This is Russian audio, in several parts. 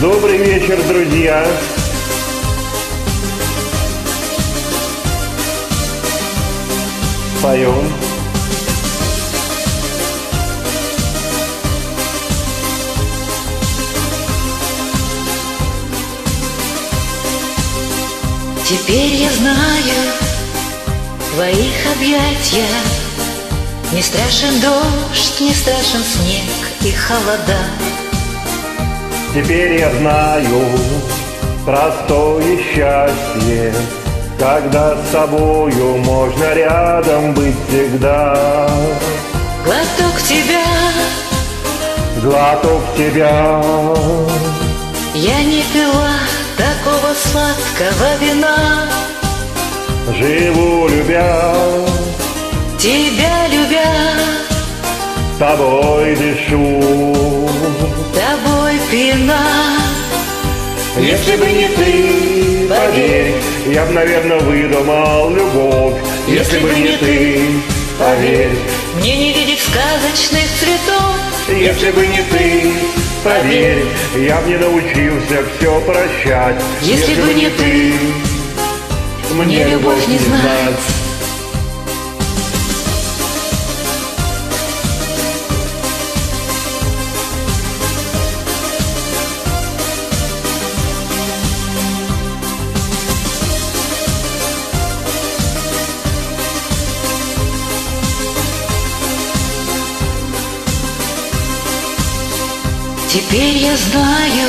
Добрый вечер, друзья. Поем. Теперь я знаю твоих объятия Не страшен дождь, не страшен снег и холода Теперь я знаю простое счастье, Когда с тобою можно рядом быть всегда. Глоток тебя, Глоток тебя, я не пила такого сладкого вина. Живу любя, Тебя тобой дышу. тобой пьяна Если бы не ты, поверь, я б, наверное, выдумал любовь. Если бы не ты, поверь, Мне не видеть сказочных цветов если бы не ты, поверь, я б не научился все прощать. Если бы не ты, мне любовь не знать. Теперь я знаю,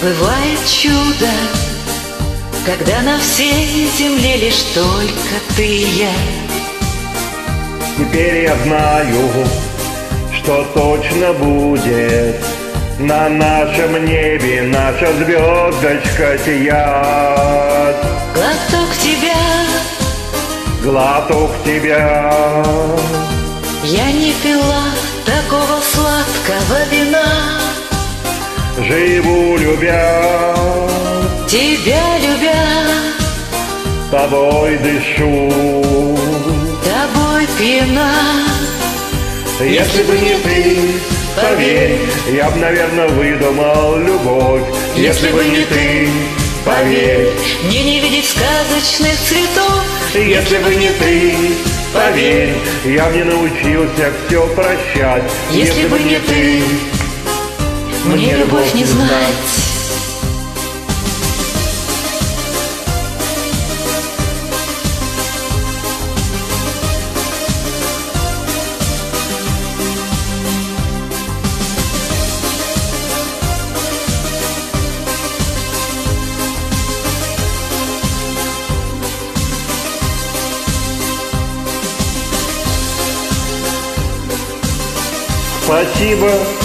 бывает чудо, Когда на всей земле лишь только ты и я. Теперь я знаю, что точно будет На нашем небе наша звездочка сият. Глоток тебя, Глоток тебя, я не пила такого сладкого вина. живу любя, Тебя любя, тобой дышу. тобой пьяна. Если бы не ты, поверь, я б, наверное, выдумал любовь. Если бы не ты, поверь, Мне не видеть сказочных цветов. Если бы не ты, поверь, я б не научился все прощать. Если бы не ты, Мне любовь не знать Спасибо